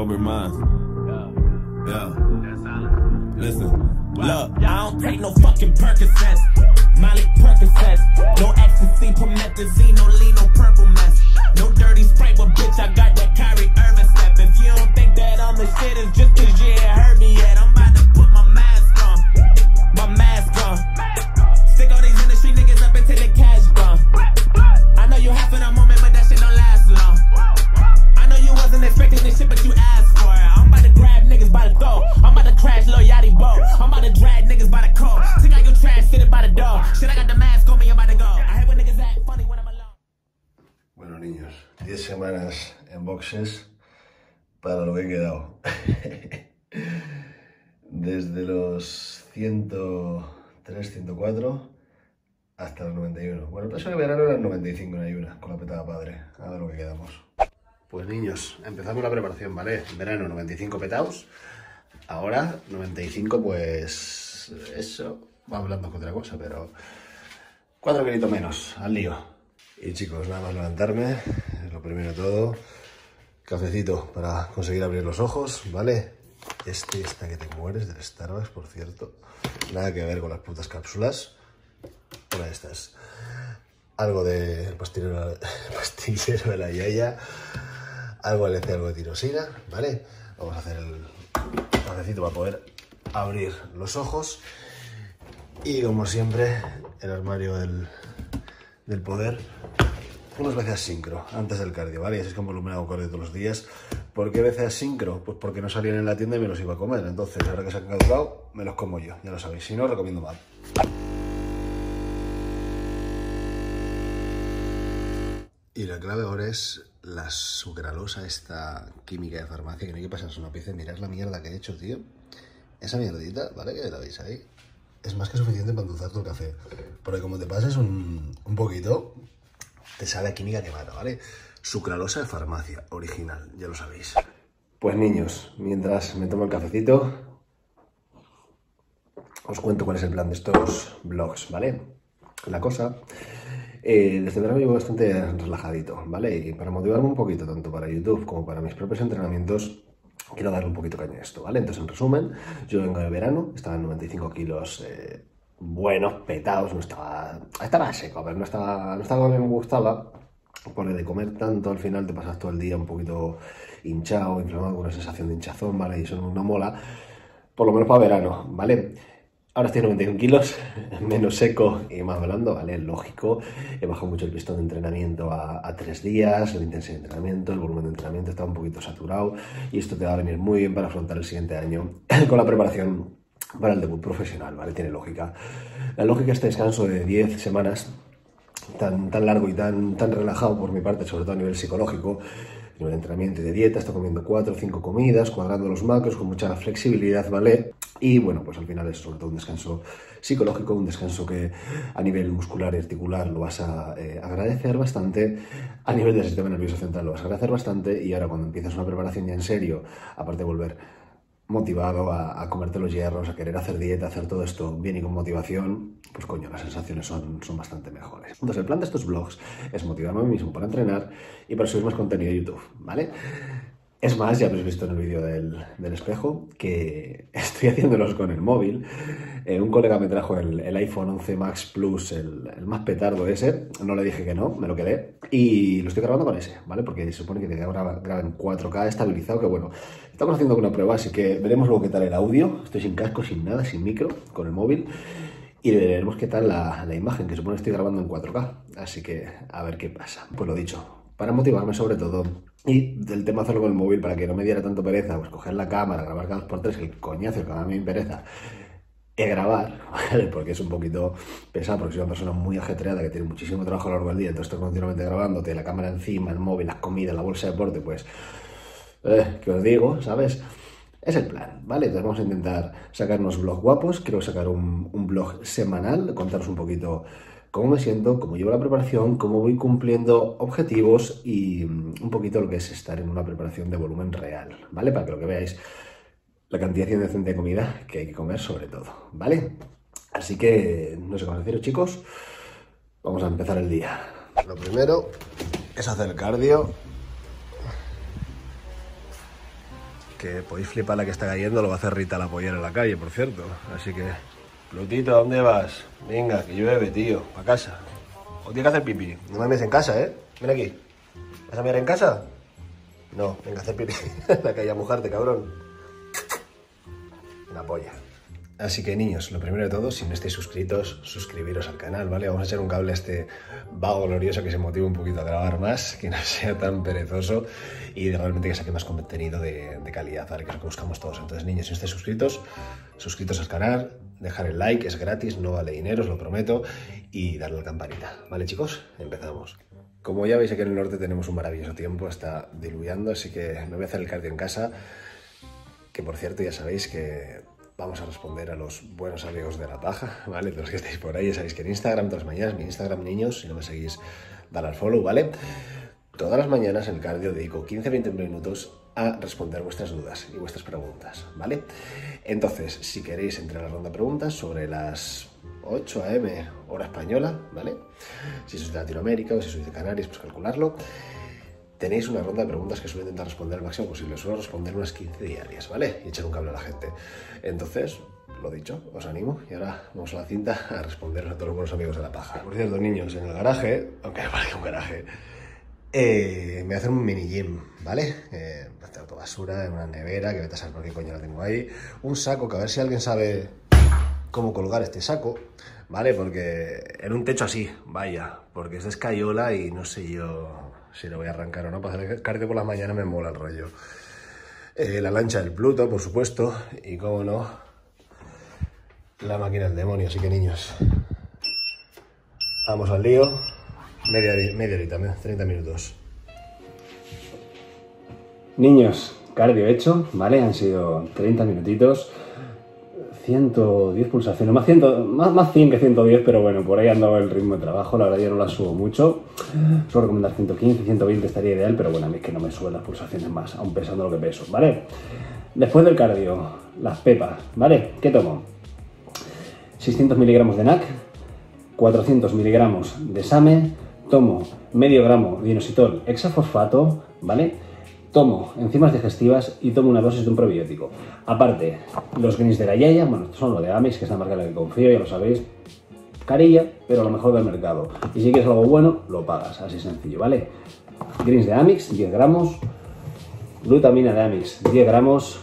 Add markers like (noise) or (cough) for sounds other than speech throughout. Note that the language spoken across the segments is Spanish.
sober minds. Yeah. Listen. Look, I don't take no fucking Percocets. Molly Percocets. No ecstasy, promethazine, no lean, no purple mess. No dirty spray, but bitch, I got that Kyrie Irving step. If you don't think that I'm the shit, it's just cause you boxes para lo que he quedado. (laughs) Desde los 103, 104 hasta los 91. Bueno, el próximo verano eran 95 en ayuna, con la petada padre. A ver lo que quedamos. Pues niños, empezamos la preparación, ¿vale? En verano 95 petados. Ahora 95, pues eso, va hablando con otra cosa, pero 4 kilitos menos, al lío. Y chicos, nada más levantarme, lo primero de todo, cafecito para conseguir abrir los ojos, ¿vale? Este está que te mueres del Starbucks, por cierto. Nada que ver con las putas cápsulas. Una de estas. Algo de pastillero, (laughs) pastillero de la yaya. Algo de algo de tirosina, ¿vale? Vamos a hacer el cafecito para poder abrir los ojos. Y como siempre, el armario del, del poder. Unos veces sincro, antes del cardio, ¿vale? Y así es como volumen hago cardio todos los días. ¿Por qué veces sincro? Pues porque no salían en la tienda y me los iba a comer. Entonces, ahora que se han caducado, me los como yo, ya lo sabéis. Si no, recomiendo mal. Y la clave ahora es la sucralosa, esta química de farmacia, que no hay que pasarse una pieza y mirar la mierda que he hecho, tío. Esa mierdita, ¿vale? Que la veis ahí. Es más que suficiente para endulzar tu café. Porque como te pases un poquito, te sabe química que mata, ¿vale? Sucralosa de farmacia, original, ya lo sabéis. Pues niños, mientras me tomo el cafecito, os cuento cuál es el plan de estos vlogs, ¿vale? La cosa, eh, desde verano llevo bastante relajadito, ¿vale? Y para motivarme un poquito, tanto para YouTube como para mis propios entrenamientos, quiero darle un poquito caña a esto, ¿vale? Entonces, en resumen, yo vengo de verano, estaba en 95 kilos eh, buenos, petados, no estaba... Estaba seco, ver, no estaba, no estaba como me gustaba, porque de comer tanto al final te pasas todo el día un poquito hinchado, inflamado, con una sensación de hinchazón, ¿vale? Y eso no mola, por lo menos para verano, ¿vale? Ahora estoy en 91 kilos, (laughs) menos seco y más blando, ¿vale? Lógico. He bajado mucho el pistón de entrenamiento a, a tres días, la intensidad de entrenamiento, el volumen de entrenamiento está un poquito saturado y esto te va a venir muy bien para afrontar el siguiente año (laughs) con la preparación para el debut profesional, ¿vale? Tiene lógica. La lógica es este descanso de 10 semanas tan, tan largo y tan, tan relajado por mi parte, sobre todo a nivel psicológico, nivel de entrenamiento y de dieta, estoy comiendo 4 o 5 comidas, cuadrando los macros con mucha flexibilidad, ¿vale? Y bueno, pues al final es sobre todo un descanso psicológico, un descanso que a nivel muscular y articular lo vas a eh, agradecer bastante, a nivel del sistema nervioso central lo vas a agradecer bastante y ahora cuando empiezas una preparación ya en serio, aparte de volver motivado a, comerte los hierros, a querer hacer dieta, hacer todo esto bien y con motivación, pues coño, las sensaciones son, son bastante mejores. Entonces el plan de estos vlogs es motivarme a mí mismo para entrenar y para subir más contenido a YouTube, ¿vale? Es más, ya habéis visto en el vídeo del, del, espejo que (laughs) estoy haciéndolos con el móvil. Eh, un colega me trajo el, iPhone 11 Max Plus, el, el, más petardo ese. No le dije que no, me lo quedé. Y lo estoy grabando con ese, ¿vale? Porque se supone que te graba, graba en 4K estabilizado, que bueno, estamos haciendo una prueba, así que veremos luego qué tal el audio. Estoy sin casco, sin nada, sin micro, con el móvil. Y veremos qué tal la, la imagen, que supone que estoy grabando en 4K. Así que a ver qué pasa. Pues lo dicho, para motivarme sobre todo. Y del tema hacerlo con el móvil para que no me diera tanto pereza, pues coger la cámara, grabar cada dos por tres, el coñazo que a mí me pereza, es grabar, (laughs) ¿vale? porque es un poquito pesado, porque soy una persona muy ajetreada que tiene muchísimo trabajo a lo largo del día, entonces estoy continuamente grabándote, la cámara encima, el móvil, las comidas, la bolsa de deporte, pues, eh, os digo, ¿sabes? Es el plan, ¿vale? Entonces vamos a intentar sacar unos vlogs guapos, quiero sacar un, un blog semanal, contaros un poquito cómo me siento, cómo llevo la preparación, cómo voy cumpliendo objetivos y mm, un poquito lo que es estar en una preparación de volumen real, ¿vale? Para que lo que veáis la cantidad decente de comida que hay que comer sobre todo, ¿vale? Así que no sé cómo deciros chicos, vamos a empezar el día. Lo primero es hacer cardio. que podéis flipar la que está cayendo, lo va a hacer Rita la pollera en la calle, por cierto. Así que, Plutito, ¿a dónde vas? Venga, que llueve, tío, a casa. O tienes que hacer pipí. No me metes en casa, ¿eh? Ven aquí. ¿Vas a mirar en casa? No, venga hacer pipí. (laughs) la calle a mojarte, cabrón. Una polla. Así que niños, lo primero de todo, si no estáis suscritos, suscribiros al canal, ¿vale? Vamos a echar un cable a este vago glorioso que se motive un poquito a grabar más, que no (laughs) sea tan perezoso y realmente que saque más contenido de, calidad, ¿vale? Que es lo que buscamos todos. Entonces, niños, si no estáis suscritos, suscritos al canal, dejar el like, es gratis, no vale dinero, os lo prometo, y darle la campanita, ¿vale chicos? Empezamos. Como ya veis aquí en el norte tenemos un maravilloso tiempo, está diluyendo, así que me voy a hacer el cardio en casa, que por cierto ya sabéis que vamos a responder a los buenos amigos de la paja, ¿vale? Los que estáis por ahí, ya sabéis que en Instagram todas las mañanas, mi Instagram niños, si no me seguís, dale al follow, ¿vale? Todas las mañanas en el cardio dedico 15-20 minutos a responder vuestras dudas y vuestras preguntas, ¿vale? Entonces, si queréis entrar a la ronda de preguntas sobre las 8 a.m. hora española, ¿vale? Si sois de Latinoamérica o si sois de Canarias, pues calcularlo. Tenéis una ronda de preguntas que suelo intentar responder al máximo posible. Suelo responder unas 15 diarias, ¿vale? Y echar un cable a la gente. Entonces, lo dicho, os animo y ahora vamos a la cinta a responder a todos los buenos amigos de la paja. Por cierto, niños, en el garaje, aunque me parezca un garaje, eh, me voy a hacer un mini gym, ¿vale? Eh, basura, en una nevera, que vete a saber por qué coño la tengo ahí. Un saco, que a ver si alguien sabe cómo colgar este saco, ¿vale? Porque en un techo así, vaya, porque es de escayola y no sé yo si lo voy a arrancar o no. Para hacer cardio por las mañanas me mola el rollo. Eh, la lancha del Pluto, por supuesto, y cómo no, la máquina del demonio. Así que niños, vamos al lío. Media, media horita, 30 minutos. Niños, cardio hecho, ¿vale? Han sido 30 minutitos. 110 pulsaciones, más, 100, más, más 100 que 110, pero bueno, por ahí andaba el ritmo de trabajo, la verdad ya no la subo mucho. Suelo recomendar 115, 120 estaría ideal, pero bueno, a mí es que no me suben las pulsaciones más, aún pesando lo que peso, ¿vale? Después del cardio, las pepas, ¿vale? ¿Qué tomo? 600 miligramos de NAC, 400 miligramos de SAME, tomo medio gramo de inositol hexafosfato, ¿vale? Tomo enzimas digestivas y tomo una dosis de un probiótico. Aparte, los greens de la Yaya, bueno, estos son los de Amex, que es la marca en la que confío, ya lo sabéis. Carilla, pero lo mejor del mercado. Y si quieres algo bueno, lo pagas, así sencillo, ¿vale? Greens de Amix, 10 gramos. Glutamina de Amix, 10 gramos.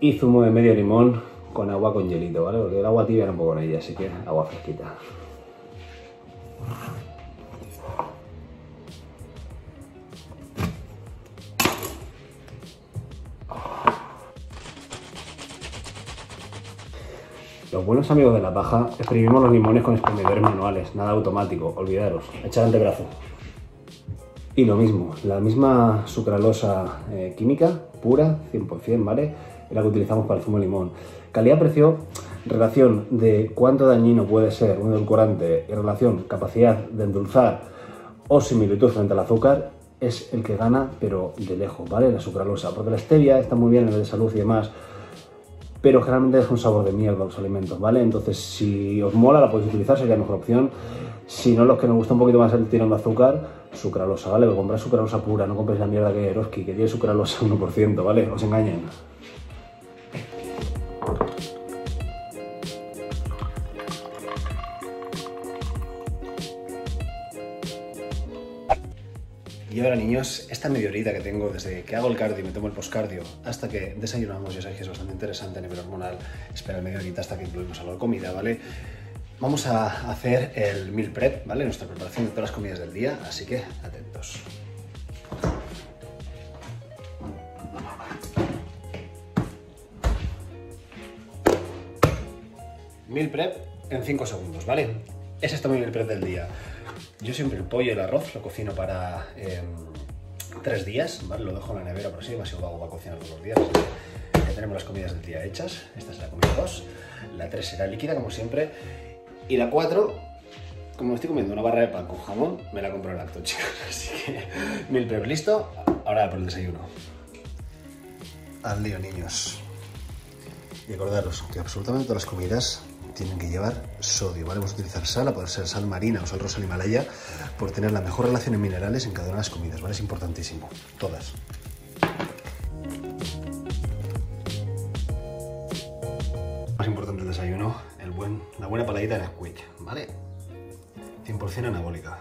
Y zumo de medio limón con agua con hielito, ¿vale? Porque el agua tibia un poco en ella, así que agua fresquita. Los buenos amigos de la paja exprimimos los limones con exprimidores manuales, nada automático, olvidaros, echar antebrazo. Y lo mismo, la misma sucralosa eh, química, pura, 100%, ¿vale? Es la que utilizamos para el zumo de limón. Calidad-precio, relación de cuánto dañino puede ser un edulcorante y relación capacidad de endulzar o similitud frente al azúcar, es el que gana, pero de lejos, ¿vale? La sucralosa, porque la stevia está muy bien en el de salud y demás, pero generalmente deja un sabor de mierda los alimentos, ¿vale? Entonces, si os mola, la podéis utilizar, sería mejor opción. Si no, los que nos gusta un poquito más el tirón de azúcar, sucralosa, ¿vale? Comprar sucralosa pura, no compréis la mierda que Eroski, que tiene sucralosa (laughs) 1%, ¿vale? Os engañen. Y ahora, niños, esta media horita que tengo desde que hago el cardio y me tomo el postcardio hasta que desayunamos, ya sabéis que es bastante interesante a nivel hormonal. Espera el media horita hasta que incluimos algo de comida, ¿vale? Vamos a hacer el meal prep, ¿vale? Nuestra preparación de todas las comidas del día, así que atentos. Meal prep en 5 segundos, ¿vale? Es esto mi meal prep del día. Yo siempre el pollo y el arroz lo cocino para eh, tres días, ¿vale? Lo dejo en la nevera por así, demasiado hago para cocinar todos los días. Ya tenemos las comidas del día hechas. Esta es la comida 2. La 3 será líquida, como siempre. Y la 4, como estoy comiendo una barra de pan con jamón, me la compro en acto, (laughs) chicos. Así que mil prep listo. Ahora por el desayuno. Al lío, niños. Y acordaros que absolutamente todas las comidas tienen que llevar sodio, ¿vale? Vamos a utilizar sal, a poder ser sal marina o sal rosa Himalaya, por tener la mejor relación en minerales en cada una de las comidas, ¿vale? Es importantísimo, todas. Más importante el desayuno, el buen, la buena paladita de Nesquik, ¿vale? 100% anabólica.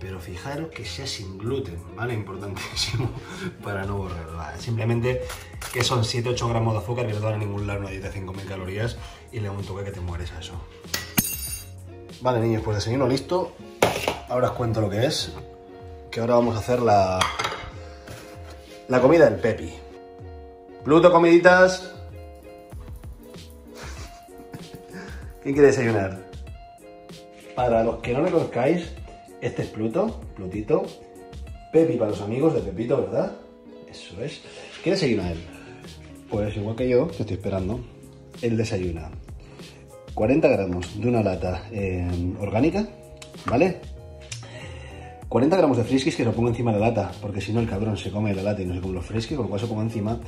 Pero fijaros que sea sin gluten, ¿vale? Importantísimo (laughs) para no borrarlo. ¿vale? Simplemente que son 7-8 gramos de azúcar que no te van a ningún lado una dieta de 5.000 calorías y le da un toque que te mueres a eso. Vale, niños, pues desayuno listo. Ahora os cuento lo que es. Que ahora vamos a hacer la, la comida del Pepi. Pluto, comiditas. (laughs) ¿Quién quiere desayunar? Para los que no me conozcáis, este es Pluto, Plutito. Pepi para los amigos de Pepito, ¿verdad? Eso es. ¿Qué desayuna él? Pues igual que yo, que estoy esperando. Él desayuna 40 gramos de una lata eh, orgánica, ¿vale? 40 gramos de friskies que lo pongo encima de la lata, porque si no el cabrón se come la lata y no se come los friskies, con lo cual se pongo encima.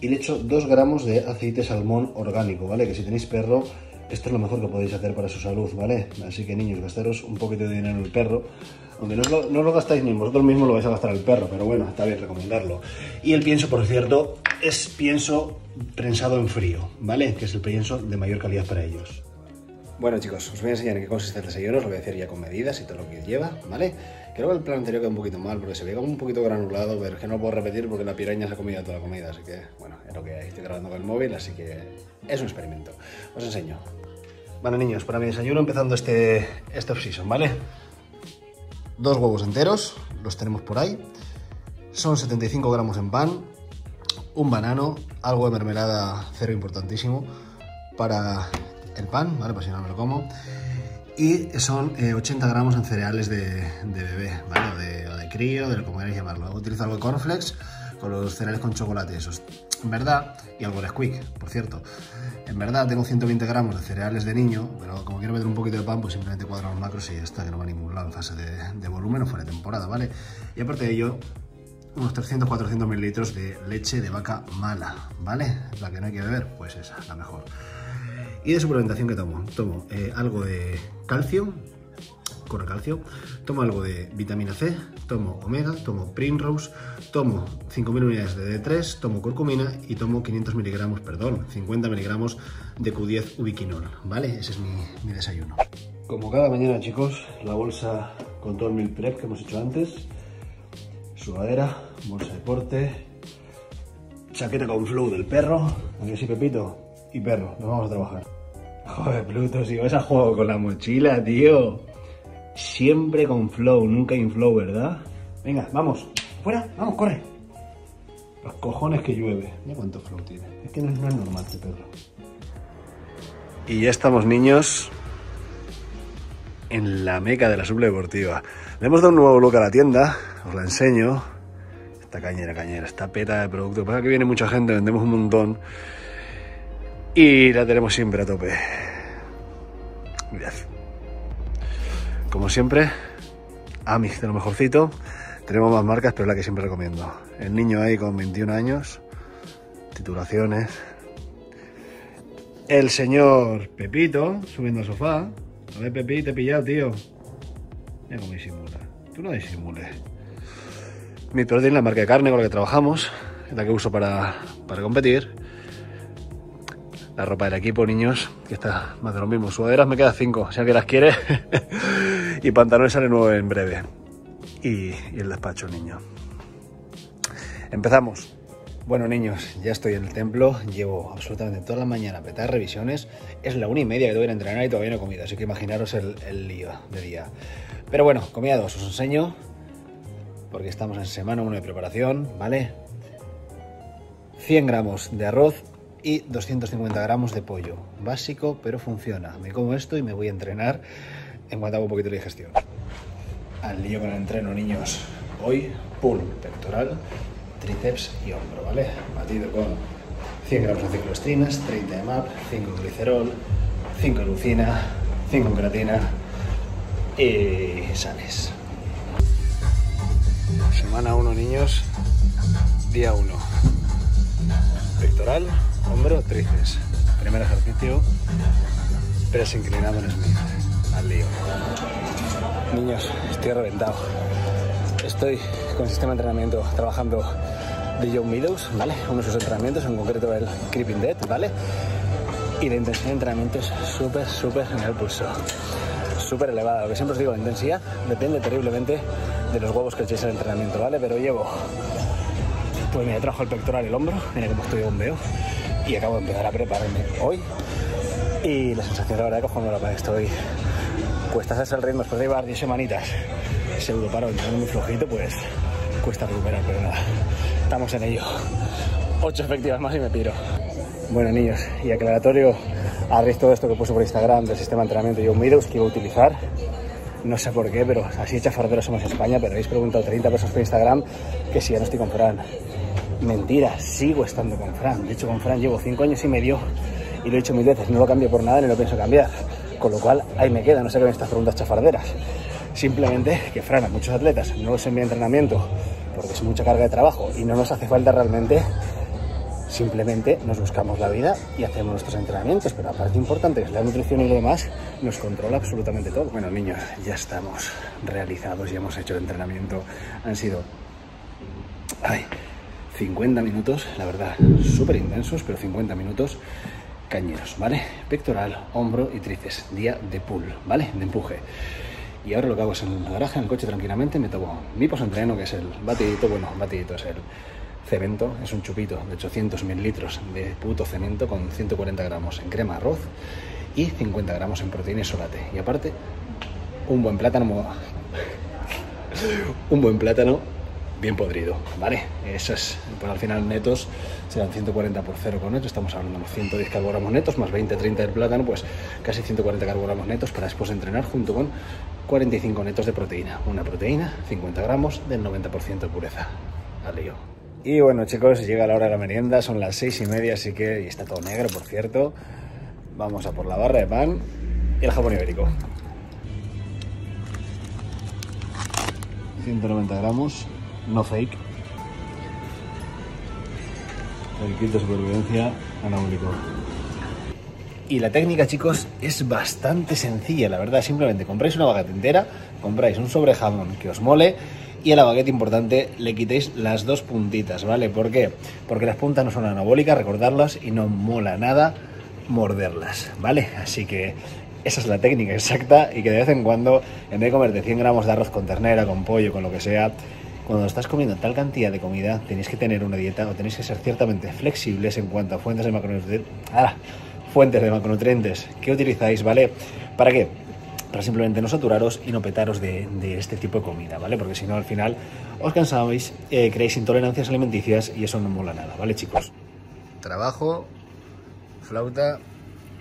Y le echo 2 gramos de aceite salmón orgánico, ¿vale? Que si tenéis perro, esto es lo mejor que podéis hacer para su salud, ¿vale? Así que niños, gastaros un poquito de dinero en el perro, aunque no lo, no lo gastáis ni vosotros mismos lo vais a gastar al perro, pero bueno, está bien recomendarlo. Y el pienso, por cierto, es pienso prensado en frío, ¿vale? Que es el pienso de mayor calidad para ellos. Bueno chicos, os voy a enseñar en qué consiste el desayuno, os lo voy a decir ya con medidas y todo lo que lleva, ¿vale? Creo que el plan anterior queda un poquito mal porque se ve como un poquito granulado, pero es que no lo puedo repetir porque la piraña se ha comido toda la comida, así que bueno, es lo que. Estoy grabando con el móvil, así que es un experimento. Os enseño. Bueno niños, para mi desayuno empezando este, este off-season, ¿vale? Dos huevos enteros, los tenemos por ahí. Son 75 gramos en pan, un banano, algo de mermelada, cero importantísimo, para el pan, ¿vale? Para si no me lo como. Y son eh, 80 gramos en cereales de, de bebé, ¿vale? De, o de crío, de lo como queráis llamarlo. Utilizo algo de cornflakes con los cereales con chocolate, esos. En verdad, y algo de Squeak, por cierto. En verdad tengo 120 gramos de cereales de niño, pero como quiero meter un poquito de pan, pues simplemente cuadro los macros y ya está, que no va a ningún lado en fase de, de volumen o fuera de temporada, ¿vale? Y aparte de ello, unos 300-400 mililitros de leche de vaca mala, ¿vale? La que no hay que beber, pues esa, la mejor. Y de suplementación que tomo, tomo eh, algo de calcio, corre calcio, tomo algo de vitamina C, tomo omega, tomo Primrose, tomo 5.000 unidades de D3, tomo curcumina y tomo 500 miligramos, perdón, 50 miligramos de Q10 ubiquinol, ¿vale? Ese es mi, desayuno. Como cada mañana, chicos, la bolsa con todo el meal prep que hemos hecho antes, sudadera, bolsa de deporte, chaqueta con flow del perro, aquí sí Pepito y perro, nos vamos a trabajar. Joder, Pluto, si vas a juego con la mochila, tío. Siempre con flow, nunca inflow, ¿verdad? Venga, vamos, fuera, vamos, corre. Los cojones que llueve. Mira cuánto flow tiene. Es que no, no es normal este perro. Y ya estamos, niños, en la meca de la suple deportiva. Le hemos dado un nuevo look a la tienda, os la enseño. Esta cañera, cañera, está peta de producto. Pasa que viene mucha gente, vendemos un montón. Y la tenemos siempre a tope. Mirad. Como siempre, Amix de lo mejorcito. Tenemos más marcas, pero la que siempre recomiendo. El niño ahí con 21 años, titulaciones. El señor Pepito subiendo al sofá. A ver, Pepi, te he pillado, tío. Mira cómo disimula. Tú no disimules. Mi protein, la marca de carne con la que trabajamos, es la que uso para, para competir. La ropa del equipo, niños, que está más de lo mismo. Sudaderas me quedan 5, si alguien las quiere. (laughs) y pantalones sale nuevo en breve. Y, el despacho, niño. Empezamos. Bueno, niños, ya estoy en el templo. Llevo absolutamente toda la mañana a petar revisiones. Es la una y media que tengo que entrenar y todavía no he comido. Así que imaginaros el, el lío de día. Pero bueno, comida dos, os enseño. Porque estamos en semana 1 de preparación, ¿vale? 100 gramos de arroz y 250 gramos de pollo. Básico, pero funciona. Me como esto y me voy a entrenar en cuanto hago un poquito de digestión. Al lío con el entreno, niños. Hoy, pull, pectoral, tríceps y hombro, ¿vale? Batido con 100 gramos de ciclostrinas, 30 de MAP, 5 de glicerol, 5 de lucina, 5 de creatina y sales. Semana 1, niños. Día 1. Pectoral, hombro, tríceps. Primer ejercicio, press inclinado en Smith. Al lío. Niños, estoy reventado. Estoy con sistema de entrenamiento trabajando de John Meadows, ¿vale? Uno de sus entrenamientos, en concreto el Creeping Dead, ¿vale? y la intensidad de entrenamiento es súper, súper en el pulso. Súper elevada. Lo que siempre os digo, la intensidad depende terriblemente de los huevos que echéis al entrenamiento, ¿vale? Pero llevo, pues mira, trabajo el pectoral y el hombro, mira cómo estoy bombeo y acabo de empezar a prepararme hoy. Y la sensación de la verdad cojonuda para que estoy cuesta hacerse el ritmo después de llevar 10 semanitas pseudo paro entrenando muy flojito pues cuesta recuperar pero nada estamos en ello. 8 efectivas más y me piro. Bueno niños y aclaratorio a raíz todo esto que puse por Instagram del sistema de entrenamiento y un Windows que iba a utilizar. No sé por qué, pero así chafarderos somos en España, pero habéis preguntado 30 personas por Instagram que si ya no estoy con Fran. Mentira, sigo estando con Fran. De hecho, con Fran llevo 5 años y medio y lo he dicho mil veces, no lo cambio por nada ni lo pienso cambiar. Con lo cual, ahí me queda, no sé qué estas preguntas chafarderas. Simplemente que Fran, a muchos atletas no los envía entrenamiento porque es mucha carga de trabajo y no nos hace falta realmente Simplemente nos buscamos la vida y hacemos nuestros entrenamientos, pero la parte importante es la nutrición y lo demás, nos controla absolutamente todo. Bueno, niños, ya estamos realizados, ya hemos hecho el entrenamiento. Han sido ay, 50 minutos, la verdad, súper intensos, pero 50 minutos cañeros, ¿vale? Pectoral, hombro y tríceps, día de pull, ¿vale? De empuje. Y ahora lo que hago es en el garaje, en el coche tranquilamente, me tomo mi post-entreno, que es el batidito, bueno, batidito es el cemento, es un chupito de 800 mililitros de puto cemento con 140 gramos en crema arroz y 50 gramos en proteína y solate. Y aparte, un buen plátano, (laughs) un buen plátano bien podrido, ¿vale? Eso es, pues al final netos serán 140 por 0,8, estamos hablando de 110 carboramos netos, más 20-30 del plátano, pues casi 140 carboramos netos para después entrenar junto con 45 netos de proteína. Una proteína, 50 gramos del 90% de pureza. Al y bueno chicos, llega la hora de la merienda, son las seis y media, así que y está todo negro por cierto. Vamos a por la barra de pan y el jamón ibérico. 190 gramos, no fake. El kit de supervivencia anabólico. Y la técnica, chicos, es bastante sencilla, la verdad. Simplemente compráis una baguette entera, compráis un sobre jamón que os mole y a la baguette importante le quitéis las dos puntitas, ¿vale? ¿Por qué? Porque las puntas no son anabólicas, recordarlas y no mola nada morderlas, ¿vale? Así que esa es la técnica exacta y que de vez en cuando, en vez de comerte 100 gramos de arroz con ternera, con pollo, con lo que sea, cuando estás comiendo tal cantidad de comida, tenéis que tener una dieta o tenéis que ser ciertamente flexibles en cuanto a fuentes de macronutrientes. Ah, fuentes de macronutrientes que utilizáis, ¿vale? ¿Para qué? para simplemente no saturaros y no petaros de, este tipo de comida, ¿vale? Porque si no, al final os cansáis, eh, creáis intolerancias alimenticias y eso no mola nada, ¿vale, chicos? Trabajo, flauta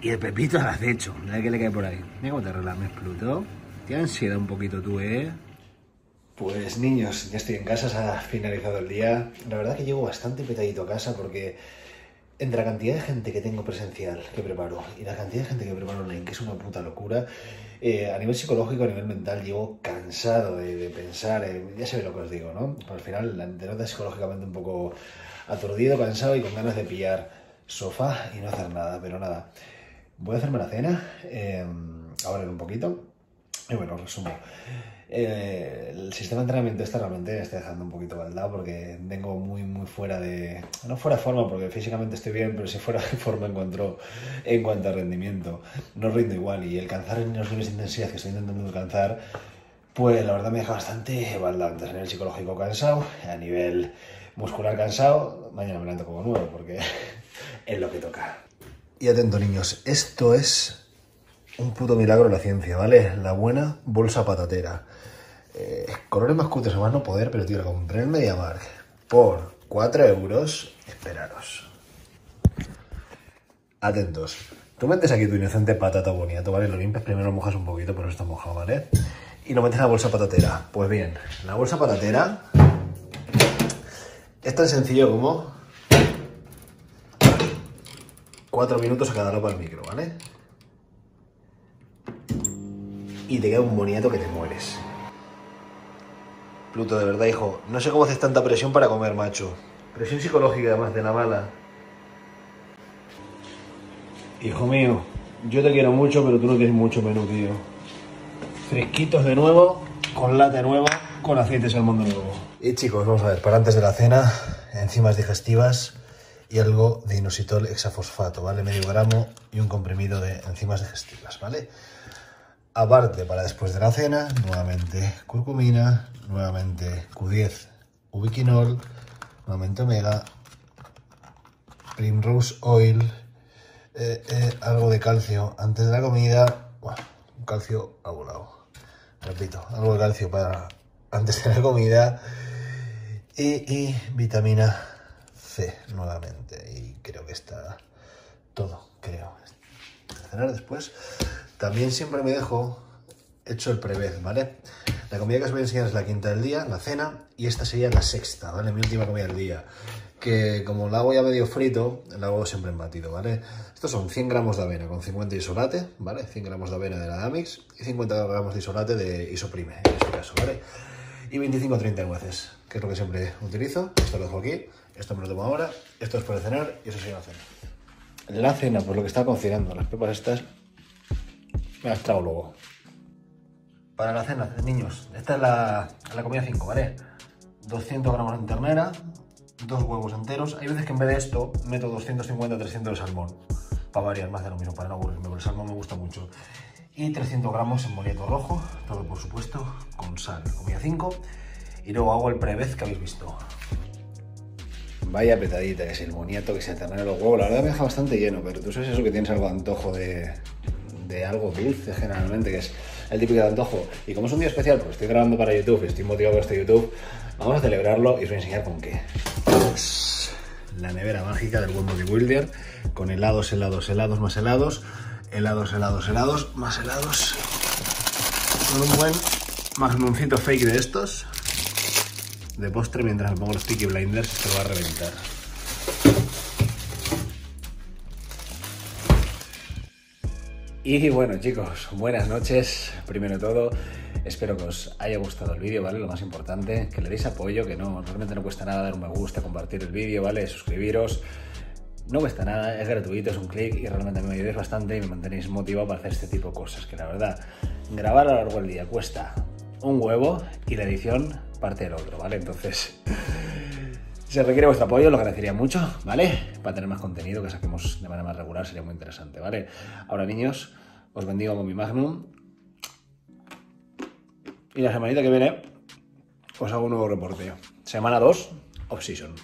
y el pepito al acecho. Mira que le cae por ahí. Mira cómo te relames, Pluto. Qué ansiedad un poquito tú, ¿eh? Pues niños, ya estoy en casa, se ha finalizado el día. La verdad que llego bastante petadito a casa porque entre la cantidad de gente que tengo presencial que preparo y la cantidad de gente que preparo online, que es una puta locura, eh, a nivel psicológico, a nivel mental, llevo cansado de, pensar, ya sabéis lo que os digo, ¿no? al final te notas psicológicamente un poco aturdido, cansado y con ganas de pillar sofá y no hacer nada, pero nada. Voy a hacerme la cena, eh, ahora en un poquito, y bueno, resumo. Eh, el sistema de entrenamiento está realmente me está dejando un poquito baldado porque vengo muy, muy fuera de. No fuera de forma, porque físicamente estoy bien, pero si fuera de forma en cuanto, en cuanto a rendimiento. No rindo igual y alcanzar los niveles de intensidad que estoy intentando alcanzar, pues la verdad me deja bastante baldado. Entonces, a nivel psicológico cansado, a nivel muscular cansado, mañana me levanto como nuevo porque (laughs) es lo que toca. Y atento, niños, esto es un puto milagro la ciencia, ¿vale? La buena bolsa patatera. Eh, colores más cutres más no poder, pero tío, lo compré en MediaMark por 4 euros. Esperaros. Atentos. Tú metes aquí tu inocente patata bonita, ¿vale? Lo limpias, primero lo mojas un poquito, pero está mojado, ¿vale? Y lo metes en la bolsa patatera. Pues bien, la bolsa patatera es tan sencillo como 4 minutos a cada lado para micro, ¿vale? Y te queda un boniato que te mueres. Pluto, de verdad, hijo. No sé cómo haces tanta presión para comer, macho. Presión psicológica, además, de la mala. Hijo mío, yo te quiero mucho, pero tú no tienes mucho menú, tío. Fresquitos de nuevo, con lata nueva, con aceite salmón de nuevo. Y chicos, vamos a ver, para antes de la cena, enzimas digestivas y algo de inositol hexafosfato, ¿vale? Medio gramo y un comprimido de enzimas digestivas, ¿vale? Aparte, para después de la cena, nuevamente curcumina, nuevamente Q10 ubiquinol, nuevamente omega, primrose oil, eh, eh, algo de calcio antes de la comida, bueno, un calcio a volado. Repito, algo de calcio para antes de la comida y, y vitamina C nuevamente. Y creo que está todo, creo. Cenar después. También siempre me dejo hecho el prevez, ¿vale? La comida que os voy a enseñar es la quinta del día, la cena, y esta sería la sexta, ¿vale? Mi última comida del día. Que como la hago ya medio frito, la hago siempre en batido, ¿vale? Estos son 100 gramos de avena con 50 de isolate, ¿vale? 100 gramos de avena de la Amix y 50 gramos de isolate de Isoprime, en este caso, ¿vale? Y 25-30 nueces, que es lo que siempre utilizo. Esto lo dejo aquí, esto me lo tomo ahora, esto es para cenar y eso sería la cena. La cena, pues lo que está cocinando, las pepas estas, trago luego. Para la cena, niños, esta es la, la comida 5, ¿vale? 200 gramos de ternera, dos huevos enteros. Hay veces que en vez de esto meto 250-300 de salmón, para variar más de lo mismo, para no aburrirme, porque el salmón me gusta mucho. Y 300 gramos en boniato rojo, todo por supuesto, con sal, comida 5. Y luego hago el prevez que habéis visto. Vaya petadita, que es el boniato, que se ternera los huevos. La verdad me deja bastante lleno, pero tú sabes eso que tienes algo de antojo de, de algo dulce generalmente, que es el típico de antojo. Y como es un día especial, porque estoy grabando para YouTube y estoy motivado por este YouTube, vamos a celebrarlo y os voy a enseñar con qué. Pues, la nevera mágica del buen bodybuilder, con helados, helados, helados, más helados, helados, helados, helados, más helados, con un buen magnuncito fake de estos, de postre mientras me pongo los Peaky Blinders, se lo va a reventar. Y bueno chicos, buenas noches, primero de todo, espero que os haya gustado el vídeo, ¿vale? Lo más importante, que le deis apoyo, que no, realmente no cuesta nada dar un me gusta, compartir el vídeo, ¿vale? Suscribiros, no cuesta nada, es gratuito, es un clic y realmente me ayudáis bastante y me mantenéis motivado para hacer este tipo de cosas, que la verdad, grabar a lo largo del día cuesta un huevo y la edición parte del otro, ¿vale? Entonces... Si requiere vuestro apoyo, lo agradecería mucho, ¿vale? Para tener más contenido que saquemos de manera más regular, sería muy interesante, ¿vale? Ahora, niños, os bendigo con mi Magnum. Y la semanita que viene os hago un nuevo reporte. Semana 2, off-season.